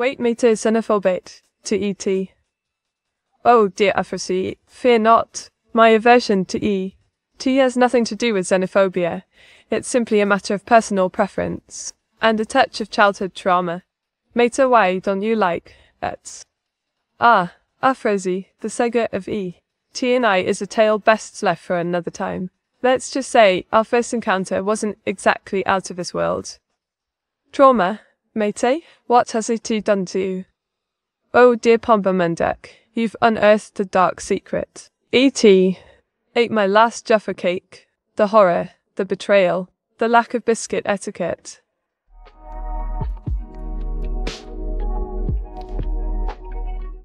Wait me to xenophobate to E.T. Oh, dear Afrosi, fear not. My aversion to E. T has nothing to do with xenophobia. It's simply a matter of personal preference and a touch of childhood trauma. Meta, why don't you like pets? Ah, Afrosi, the Sega of E. T and I is a tale best left for another time. Let's just say our first encounter wasn't exactly out of this world. Trauma, Mate, what has it done to you? Oh dear Pomba Mundek, you've unearthed a dark secret. E.T. ate my last Jaffa cake. The horror, the betrayal, the lack of biscuit etiquette.